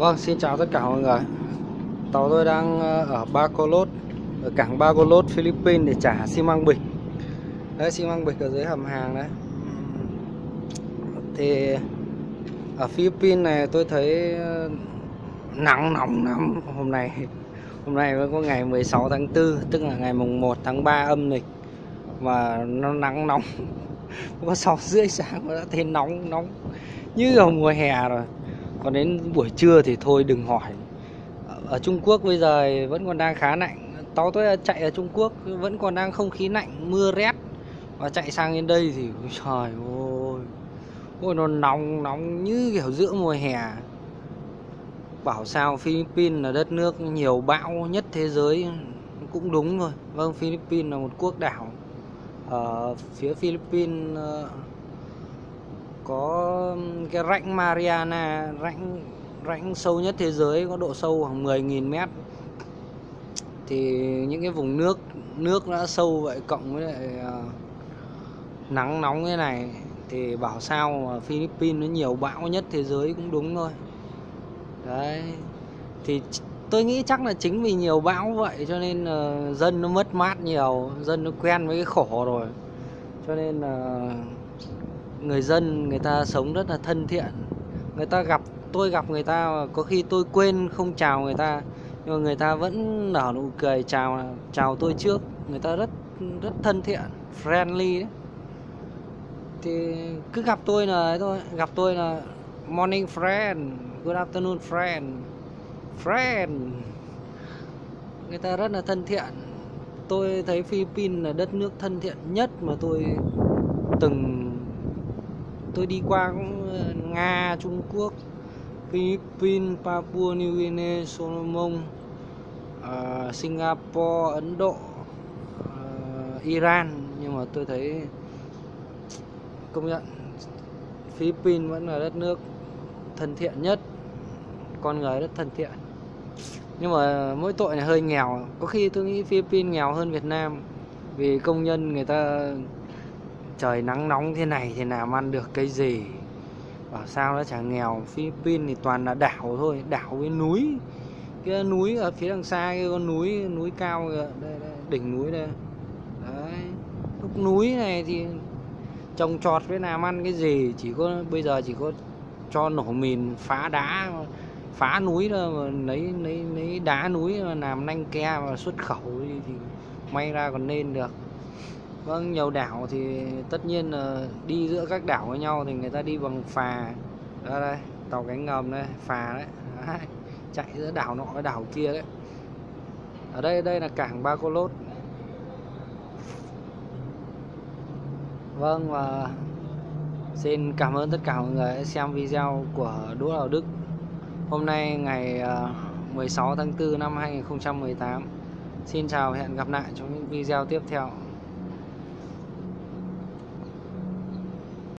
Vâng, xin chào tất cả mọi người. Tàu tôi đang ờ, ở Bacolod Ở cảng Bacolod, Philippines để trả xi măng bịch. Đấy, xi măng bịch ở dưới hầm hàng đấy. Thì ở Philippines này tôi thấy ờ, nắng nóng lắm. Hôm nay hôm nay mới có ngày 16 tháng 4 Tức là ngày mùng 1 tháng 3 âm lịch. Mà nó nắng nóng. Có 6 rưỡi sáng mà đã thấy nóng nóng Như ở mùa hè rồi còn đến buổi trưa thì thôi đừng hỏi. Ở Trung Quốc bây giờ vẫn còn đang khá lạnh tao tôi chạy ở Trung Quốc vẫn còn đang không khí lạnh mưa rét. Và chạy sang đến đây thì trời ơi, ôi, nó nóng nóng như kiểu giữa mùa hè. Bảo sao Philippines là đất nước nhiều bão nhất thế giới, cũng đúng rồi vâng Philippines là một quốc đảo. Ở phía Philippines ờ, có cái rãnh Mariana rãnh rãnh sâu nhất thế giới có độ sâu khoảng 10.000 mét. Thì những cái vùng nước nước đã sâu vậy cộng với lại uh, nắng nóng thế này thì bảo sao mà Philippines nó nhiều bão nhất thế giới cũng đúng thôi. Đấy. Thì tôi nghĩ chắc là chính vì nhiều bão vậy cho nên uh, dân nó mất mát nhiều dân nó quen với cái khổ rồi. Cho nên là uh, người dân, người ta sống rất là thân thiện. Người ta gặp, tôi gặp người ta, có khi tôi quên không chào người ta, nhưng mà người ta vẫn nở nụ cười chào chào tôi trước. Người ta rất rất thân thiện, friendly ấy. thì cứ gặp tôi là ấy thôi. Gặp tôi là morning friend, good afternoon friend friend. Người ta rất là thân thiện. Tôi thấy Philippines là đất nước thân thiện nhất mà tôi từng tôi đi qua cũng ờ, Nga Trung Quốc Philippines Papua New Guinea Solomon uh, Singapore Ấn Độ uh, Iran. Nhưng mà tôi thấy công nhận Philippines vẫn là đất nước thân thiện nhất con người rất thân thiện. Nhưng mà mỗi tội là hơi nghèo. Có khi tôi nghĩ Philippines nghèo hơn Việt Nam vì công nhân người ta trời nắng nóng thế này thì làm ăn được cái gì? Bảo sao nó chẳng nghèo Philippines thì toàn là đảo thôi đảo với núi. Cái núi ở phía đằng xa cái con núi núi cao kìa đây, đây, đỉnh núi đây. Đấy lúc núi này thì trồng trọt với làm ăn cái gì? Chỉ có bây giờ chỉ có cho nổ mìn phá đá phá núi thôi mà lấy lấy lấy đá núi mà làm nanh ke và xuất khẩu thì, thì may ra còn nên được. Vâng, nhiều đảo thì tất nhiên là đi giữa các đảo với nhau thì người ta đi bằng phà. Đó đây, tàu cánh ngầm đây, phà đấy. đấy. Chạy giữa đảo nọ với đảo kia đấy. Ở đây đây là cảng Bacolod. Vâng và xin cảm ơn tất cả mọi người đã xem video của Đỗ Đào Đức. Hôm nay ngày ờ, 16 tháng 4 năm 2018. Xin chào và hẹn gặp lại trong những video tiếp theo.